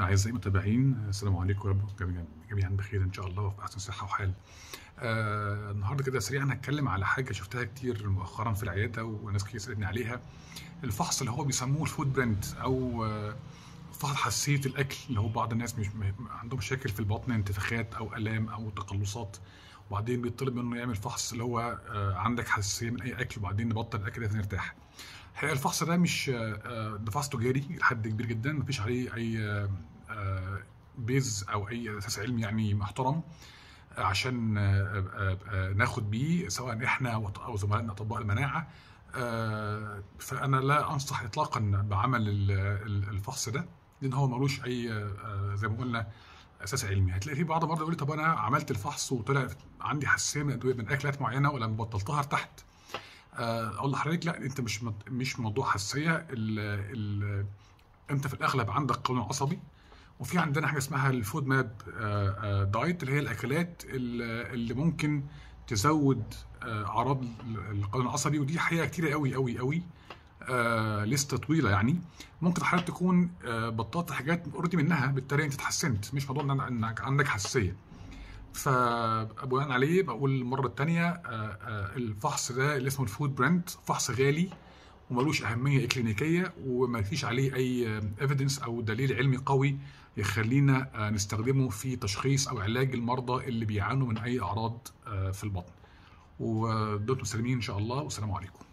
أعزائي المتابعين السلام عليكم يا رب جميعا جميعا بخير إن شاء الله وفي أحسن صحة وحال. آه النهارده كده سريعا هتكلم على حاجة شفتها كتير مؤخرا في العيادة وناس كتير سألتني عليها الفحص اللي هو بيسموه الفود برنت أو آه فحص حساسية الأكل اللي هو بعض الناس مش عندهم مشاكل في البطن انتفاخات أو آلام أو تقلصات. وبعدين بيطلب منه يعمل فحص اللي هو آه عندك حساسية من أي أكل وبعدين نبطل الأكل ده نرتاح. الحقيقة الفحص ده مش آه، آه، ده فحص تجاري لحد كبير جدا. مفيش عليه أي آه، آه، بيز أو أي أساس علمي يعني محترم آه، عشان آه، آه، آه، ناخد بيه سواء إحنا أو زملائنا أطباء المناعة. آه، فأنا لا أنصح اطلاقا بعمل ال- ال- الفحص ده. لأن هو ملوش أي آه، آه، زي ما قلنا أساس علمي. هتلاقي في بعض برضه يقول طب أنا عملت الفحص وطلع عندي حساسية من أدوية- من اكلات معينة ولما بطلتها ارتحت. آه، أقول لحضرتك لا أنت مش مش موضوع حساسية. أنت في الأغلب عندك قولون عصبي وفي عندنا حاجة اسمها ال FODMAP diet اللي هي الأكلات ال- اللي ممكن تزود أعراض ال- القولون العصبي ودي حقيقة كتيرة قوي قوي قوي آه، لستة طويلة يعني. ممكن حضرتك تكون آه، بطلت حاجات already منها بالتالي انت اتحسنت. مش موضوع إن- انك عندك حساسية. فبناء عليه بقول المرة الثانية الفحص ده اللي اسمه ال food print فحص غالي وملوش أهمية إكلينيكية وما فيش عليه أي evidence أو دليل علمي قوي يخلينا آه، نستخدمه في تشخيص أو علاج المرضى اللي بيعانوا من أي أعراض آه، في البطن. ودمتم سالمين إن شاء الله. والسلام عليكم.